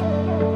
Música